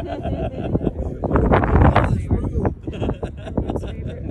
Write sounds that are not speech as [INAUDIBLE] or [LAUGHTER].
[LAUGHS] Everyone's favorite.